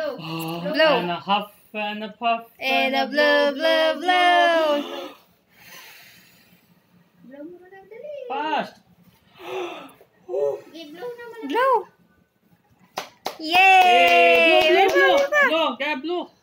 Blow. Blow. And a huff and a puff. And a blow, blow, blow. Blow mo na dali. Fast. Sige, blow naman. Blow. Hey, blow, Meron blow, pa, blow. Blow, blow.